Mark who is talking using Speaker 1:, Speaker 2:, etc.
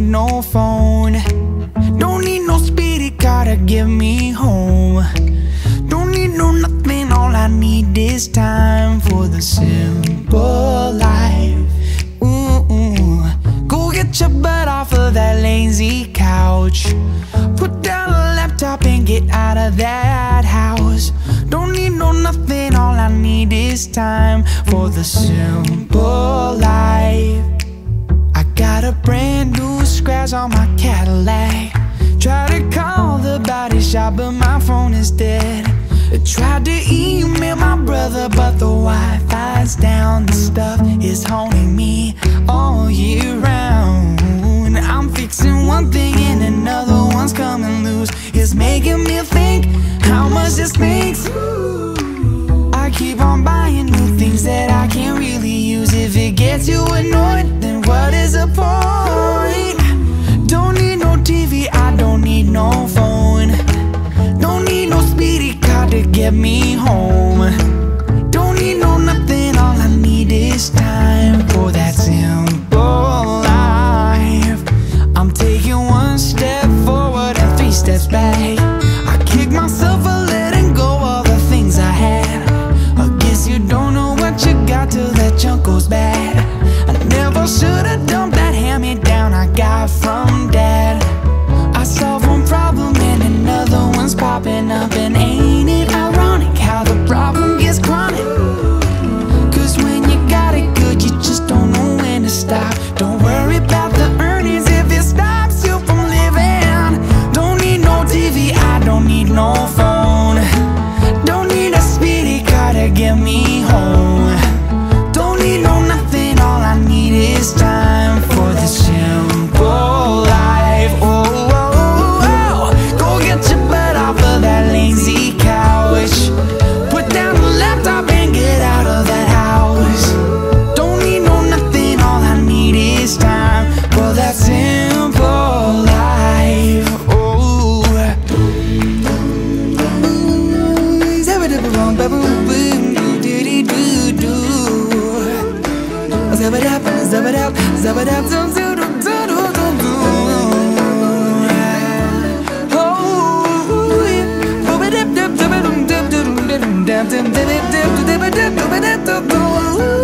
Speaker 1: no phone. Don't need no speedy car to get me home. Don't need no nothing, all I need is time for the simple life. Ooh, ooh. Go get your butt off of that lazy couch. Put down a laptop and get out of that house. Don't need no nothing, all I need is time for the simple life. Got a brand new scratch on my Cadillac. Try to call the body shop, but my phone is dead. I tried to email my brother, but the Wi-Fi's down. The stuff is haunting me all year round. I'm fixing one thing Don't need no TV, I don't need no phone. Don't need no speedy car to get me home. zabadab, zabadab, zabadab, dum dum dum dum dum dum dum. Oh, yeah. Dum dum dum dum dum dum dum dum dum dum dum dum dum dum dum dum dum.